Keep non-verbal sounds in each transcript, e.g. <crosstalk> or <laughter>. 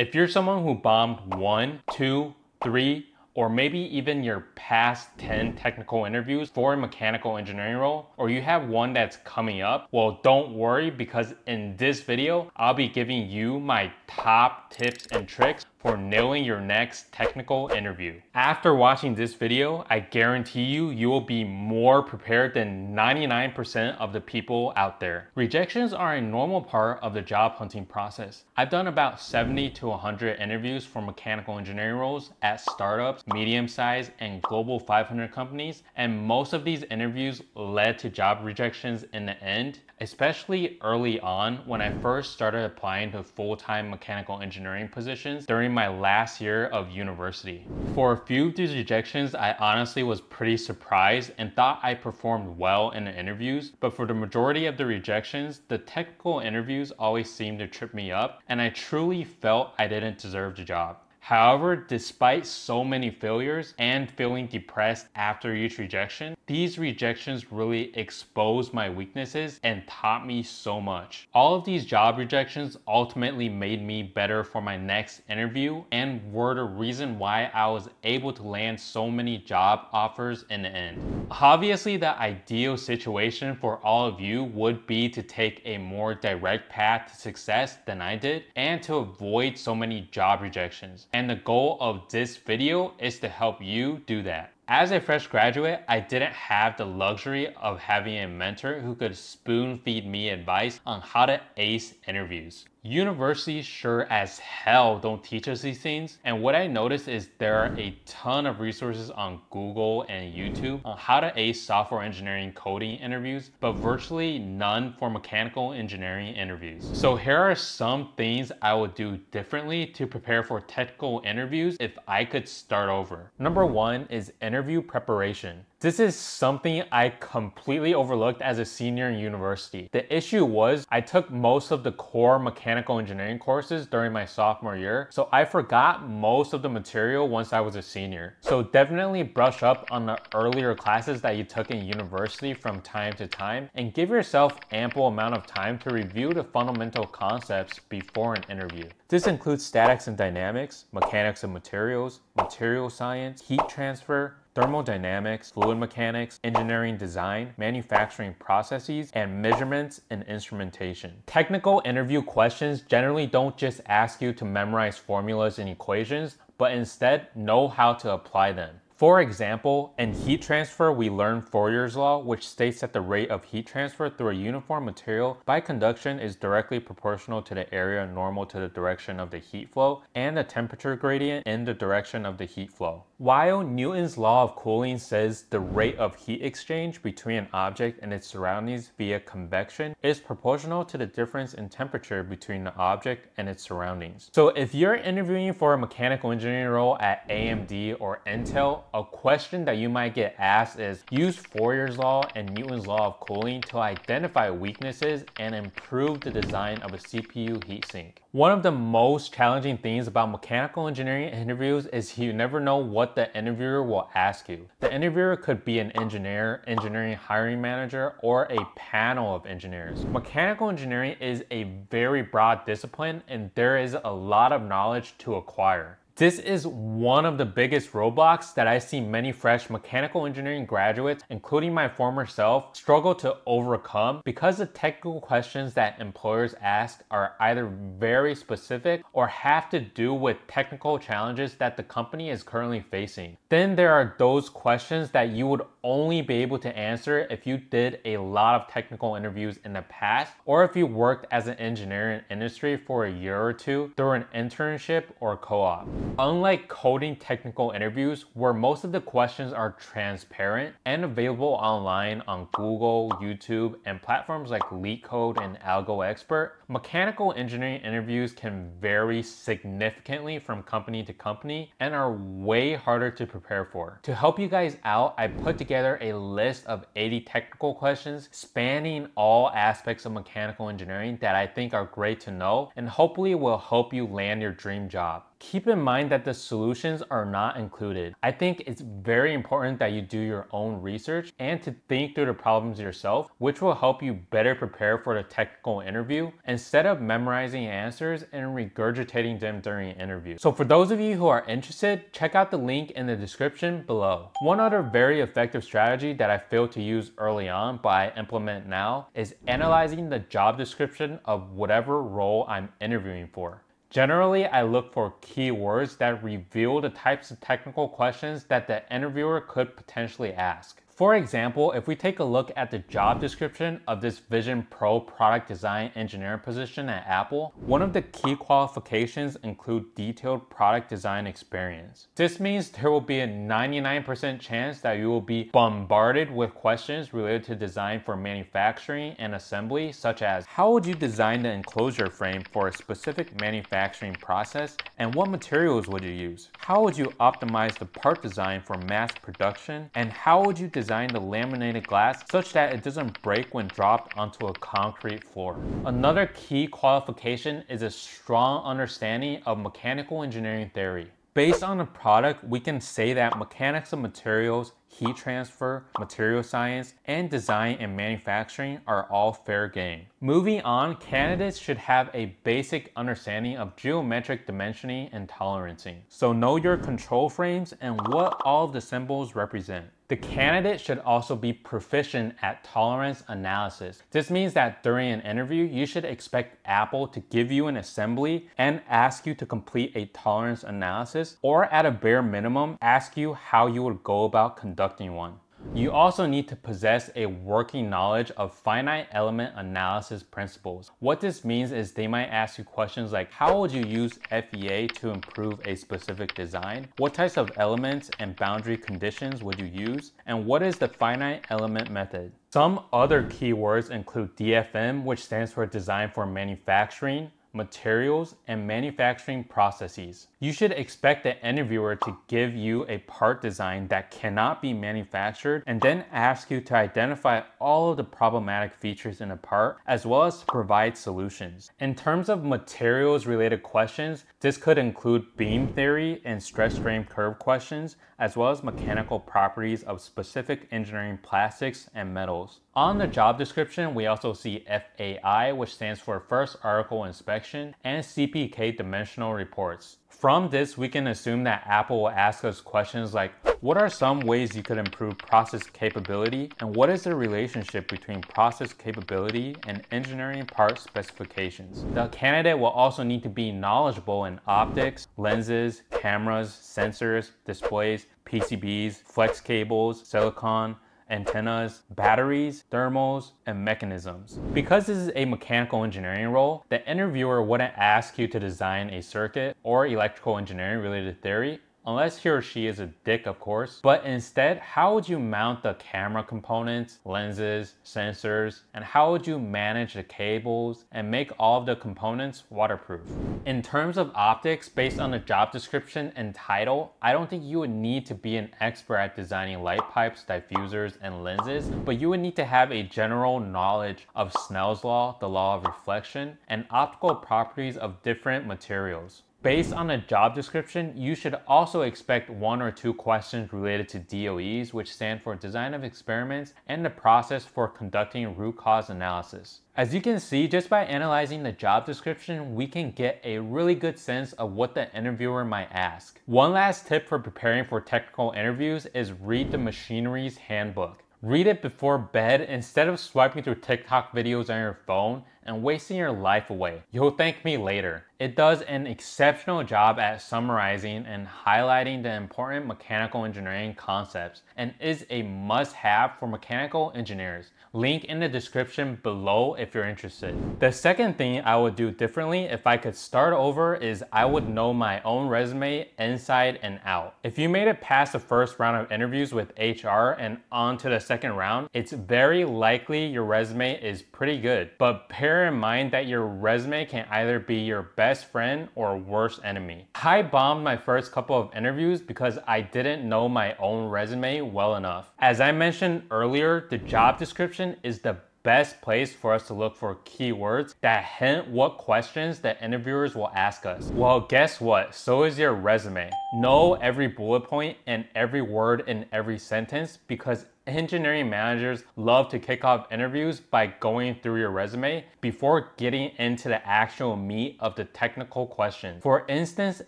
If you're someone who bombed one, two, three, or maybe even your past 10 technical interviews for a mechanical engineering role, or you have one that's coming up, well, don't worry because in this video, I'll be giving you my top tips and tricks for nailing your next technical interview. After watching this video, I guarantee you, you will be more prepared than 99% of the people out there. Rejections are a normal part of the job hunting process. I've done about 70 to 100 interviews for mechanical engineering roles at startups, medium size, and global 500 companies, and most of these interviews led to job rejections in the end, especially early on when I first started applying to full-time mechanical engineering positions during during my last year of university. For a few of these rejections, I honestly was pretty surprised and thought I performed well in the interviews, but for the majority of the rejections, the technical interviews always seemed to trip me up and I truly felt I didn't deserve the job. However, despite so many failures and feeling depressed after each rejection, these rejections really exposed my weaknesses and taught me so much. All of these job rejections ultimately made me better for my next interview and were the reason why I was able to land so many job offers in the end. Obviously, the ideal situation for all of you would be to take a more direct path to success than I did and to avoid so many job rejections. And the goal of this video is to help you do that. As a fresh graduate, I didn't have the luxury of having a mentor who could spoon feed me advice on how to ace interviews. Universities sure as hell don't teach us these things. And what I noticed is there are a ton of resources on Google and YouTube on how to ace software engineering coding interviews, but virtually none for mechanical engineering interviews. So here are some things I would do differently to prepare for technical interviews if I could start over. Number one is interview preparation. This is something I completely overlooked as a senior in university. The issue was I took most of the core mechanical engineering courses during my sophomore year, so I forgot most of the material once I was a senior. So definitely brush up on the earlier classes that you took in university from time to time and give yourself ample amount of time to review the fundamental concepts before an interview. This includes statics and dynamics, mechanics of materials, material science, heat transfer, thermodynamics, fluid mechanics, engineering design, manufacturing processes, and measurements and instrumentation. Technical interview questions generally don't just ask you to memorize formulas and equations, but instead know how to apply them. For example, in heat transfer, we learn Fourier's law, which states that the rate of heat transfer through a uniform material by conduction is directly proportional to the area normal to the direction of the heat flow and the temperature gradient in the direction of the heat flow. While Newton's law of cooling says the rate of heat exchange between an object and its surroundings via convection is proportional to the difference in temperature between the object and its surroundings. So if you're interviewing for a mechanical engineering role at AMD or Intel, a question that you might get asked is use Fourier's law and Newton's law of cooling to identify weaknesses and improve the design of a CPU heatsink. One of the most challenging things about mechanical engineering interviews is you never know what the interviewer will ask you. The interviewer could be an engineer, engineering hiring manager, or a panel of engineers. Mechanical engineering is a very broad discipline and there is a lot of knowledge to acquire. This is one of the biggest roadblocks that I see many fresh mechanical engineering graduates, including my former self, struggle to overcome because the technical questions that employers ask are either very specific or have to do with technical challenges that the company is currently facing. Then there are those questions that you would only be able to answer if you did a lot of technical interviews in the past or if you worked as an engineer in industry for a year or two through an internship or co-op. Unlike coding technical interviews where most of the questions are transparent and available online on Google, YouTube, and platforms like LeetCode and AlgoExpert, mechanical engineering interviews can vary significantly from company to company and are way harder to prepare for. To help you guys out, I put together a list of 80 technical questions spanning all aspects of mechanical engineering that I think are great to know and hopefully will help you land your dream job keep in mind that the solutions are not included. I think it's very important that you do your own research and to think through the problems yourself, which will help you better prepare for the technical interview. And instead of memorizing answers and regurgitating them during an interview. So for those of you who are interested, check out the link in the description below. One other very effective strategy that I failed to use early on but I implement now is analyzing the job description of whatever role I'm interviewing for. Generally, I look for keywords that reveal the types of technical questions that the interviewer could potentially ask. For example, if we take a look at the job description of this Vision Pro product design engineer position at Apple, one of the key qualifications include detailed product design experience. This means there will be a 99% chance that you will be bombarded with questions related to design for manufacturing and assembly, such as how would you design the enclosure frame for a specific manufacturing process and what materials would you use? How would you optimize the part design for mass production and how would you design design the laminated glass such that it doesn't break when dropped onto a concrete floor. Another key qualification is a strong understanding of mechanical engineering theory. Based on the product, we can say that mechanics of materials, heat transfer, material science, and design and manufacturing are all fair game. Moving on, candidates should have a basic understanding of geometric dimensioning and tolerancing. So know your control frames and what all the symbols represent. The candidate should also be proficient at tolerance analysis. This means that during an interview, you should expect Apple to give you an assembly and ask you to complete a tolerance analysis, or at a bare minimum, ask you how you would go about conducting one. You also need to possess a working knowledge of finite element analysis principles. What this means is they might ask you questions like how would you use FEA to improve a specific design? What types of elements and boundary conditions would you use? And what is the finite element method? Some other keywords include DFM, which stands for Design for Manufacturing, materials, and manufacturing processes. You should expect the interviewer to give you a part design that cannot be manufactured and then ask you to identify all of the problematic features in a part as well as to provide solutions. In terms of materials related questions, this could include beam theory and stress strain curve questions as well as mechanical properties of specific engineering plastics and metals. On the job description, we also see FAI, which stands for First Article Inspection, and CPK Dimensional Reports. From this, we can assume that Apple will ask us questions like, what are some ways you could improve process capability? And what is the relationship between process capability and engineering part specifications? The candidate will also need to be knowledgeable in optics, lenses, cameras, sensors, displays, PCBs, flex cables, silicon, antennas, batteries, thermals, and mechanisms. Because this is a mechanical engineering role, the interviewer wouldn't ask you to design a circuit or electrical engineering related theory unless he or she is a dick of course, but instead how would you mount the camera components, lenses, sensors, and how would you manage the cables and make all of the components waterproof? In terms of optics, based on the job description and title, I don't think you would need to be an expert at designing light pipes, diffusers, and lenses, but you would need to have a general knowledge of Snell's law, the law of reflection, and optical properties of different materials. Based on the job description, you should also expect one or two questions related to DOEs, which stand for Design of Experiments, and the process for conducting root cause analysis. As you can see, just by analyzing the job description, we can get a really good sense of what the interviewer might ask. One last tip for preparing for technical interviews is read the machinery's handbook. Read it before bed instead of swiping through TikTok videos on your phone and wasting your life away. You'll thank me later. It does an exceptional job at summarizing and highlighting the important mechanical engineering concepts and is a must have for mechanical engineers. Link in the description below if you're interested. The second thing I would do differently if I could start over is I would know my own resume inside and out. If you made it past the first round of interviews with HR and on to the second round, it's very likely your resume is pretty good. But bear in mind that your resume can either be your best friend or worst enemy. I bombed my first couple of interviews because I didn't know my own resume well enough. As I mentioned earlier, the job description is the best place for us to look for keywords that hint what questions the interviewers will ask us. Well, guess what? So is your resume. Know every bullet point and every word in every sentence because engineering managers love to kick off interviews by going through your resume before getting into the actual meat of the technical question. For instance,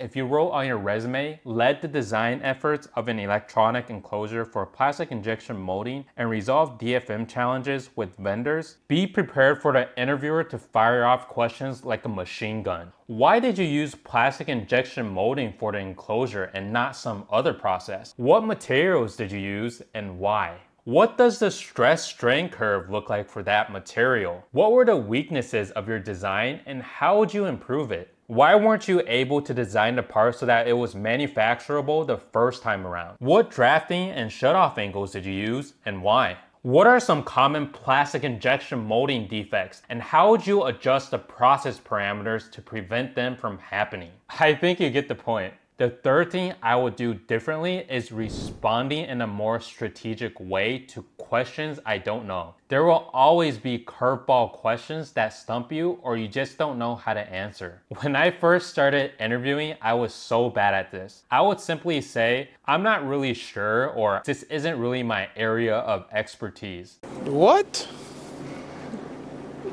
if you wrote on your resume, led the design efforts of an electronic enclosure for plastic injection molding and resolved DFM challenges with vendors, be prepared for the interviewer to fire off questions like a machine gun. Why did you use plastic injection molding for the enclosure and not some other process? What materials did you use and why? What does the stress strain curve look like for that material? What were the weaknesses of your design and how would you improve it? Why weren't you able to design the part so that it was manufacturable the first time around? What drafting and shutoff angles did you use and why? What are some common plastic injection molding defects and how would you adjust the process parameters to prevent them from happening? I think you get the point. The third thing I would do differently is responding in a more strategic way to questions I don't know. There will always be curveball questions that stump you or you just don't know how to answer. <laughs> When I first started interviewing, I was so bad at this. I would simply say, I'm not really sure or this isn't really my area of expertise. What?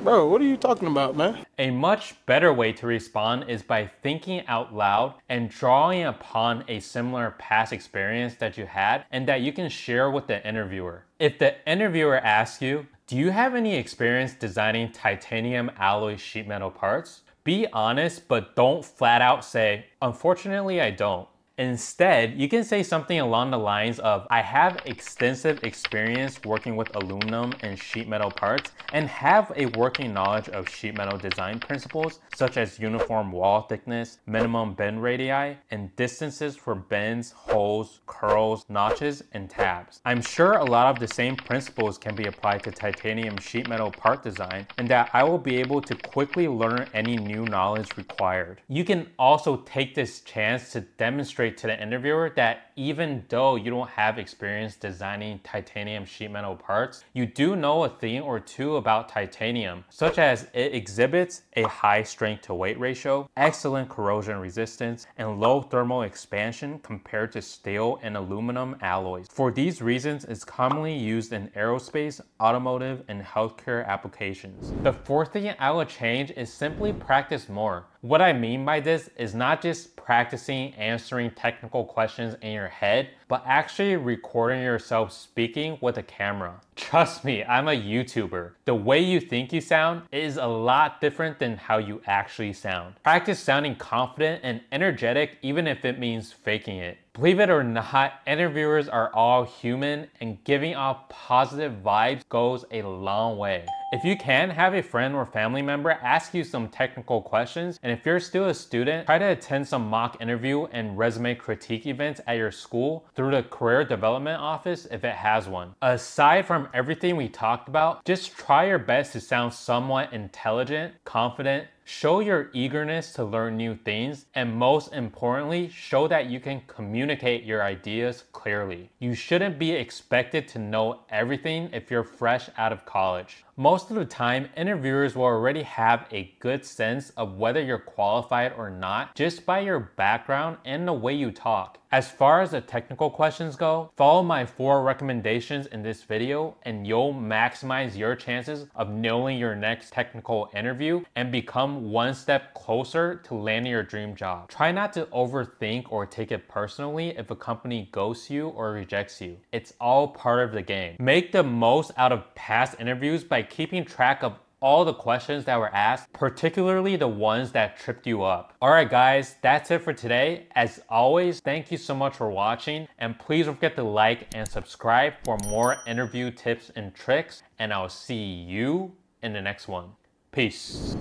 Bro, what are you talking about, man? A much better way to respond is by thinking out loud and drawing upon a similar past experience that you had and that you can share with the interviewer. If the interviewer asks you, do you have any experience designing titanium alloy sheet metal parts? Be honest, but don't flat out say, unfortunately I don't. Instead, you can say something along the lines of, I have extensive experience working with aluminum and sheet metal parts and have a working knowledge of sheet metal design principles such as uniform wall thickness, minimum bend radii, and distances for bends, holes, curls, notches, and tabs. I'm sure a lot of the same principles can be applied to titanium sheet metal part design and that I will be able to quickly learn any new knowledge required. You can also take this chance to demonstrate to the interviewer that even though you don't have experience designing titanium sheet metal parts, you do know a thing or two about titanium, such as it exhibits a high strength to weight ratio, excellent corrosion resistance, and low thermal expansion compared to steel and aluminum alloys. For these reasons, it's commonly used in aerospace, automotive, and healthcare applications. The fourth thing I would change is simply practice more. What I mean by this is not just practicing answering technical questions in your head, but actually recording yourself speaking with a camera. Trust me, I'm a YouTuber. The way you think you sound is a lot different than how you actually sound. Practice sounding confident and energetic even if it means faking it. Believe it or not, interviewers are all human and giving off positive vibes goes a long way. If you can, have a friend or family member ask you some technical questions, and if you're still a student, try to attend some mock interview and resume critique events at your school through the career development office if it has one. Aside from everything we talked about, just try your best to sound somewhat intelligent, confident, Show your eagerness to learn new things, and most importantly, show that you can communicate your ideas clearly. You shouldn't be expected to know everything if you're fresh out of college. Most of the time, interviewers will already have a good sense of whether you're qualified or not just by your background and the way you talk. As far as the technical questions go, follow my four recommendations in this video and you'll maximize your chances of nailing your next technical interview and become one step closer to landing your dream job. Try not to overthink or take it personally if a company ghosts you or rejects you. It's all part of the game. Make the most out of past interviews by keeping track of all the questions that were asked, particularly the ones that tripped you up. Alright guys, that's it for today. As always, thank you so much for watching and please don't forget to like and subscribe for more interview tips and tricks and I'll see you in the next one. Peace.